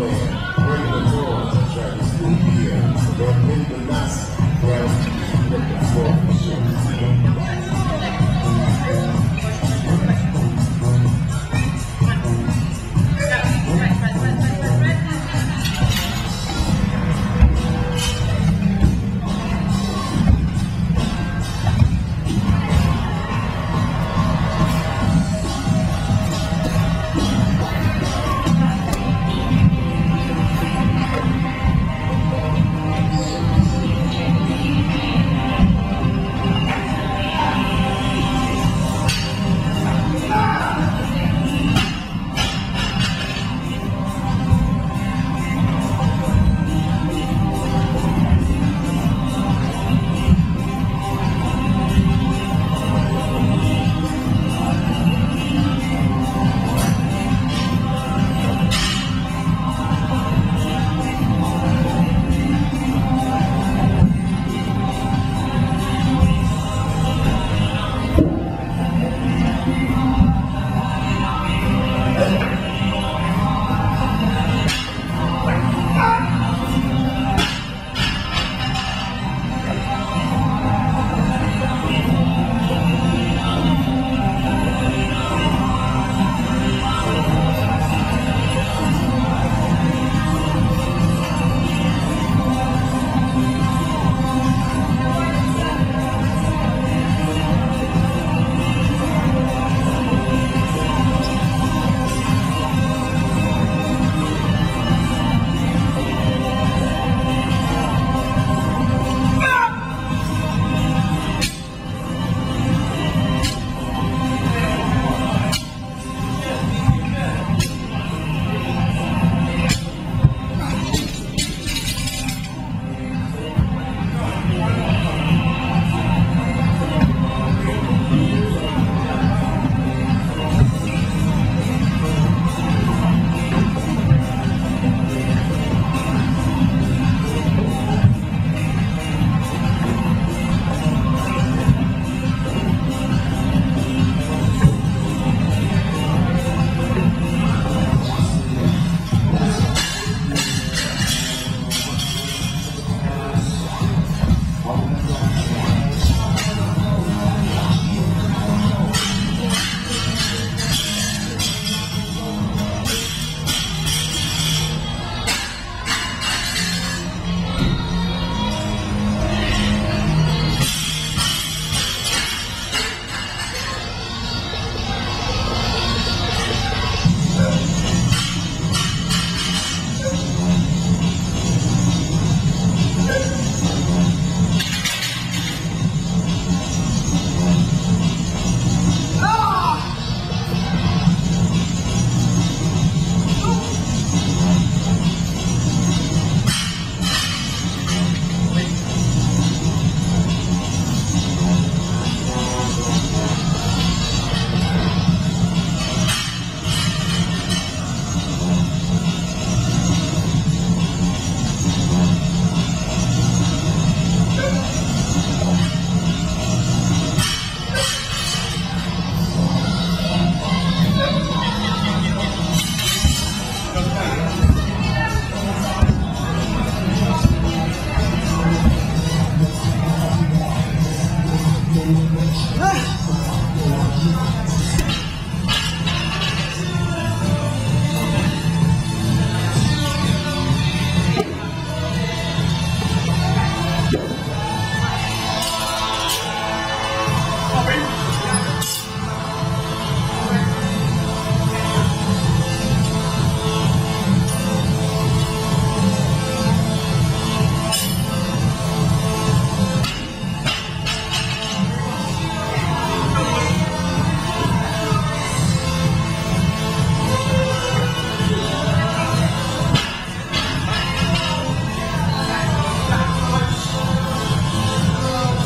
Amen.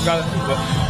galera.